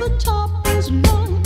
the top is long.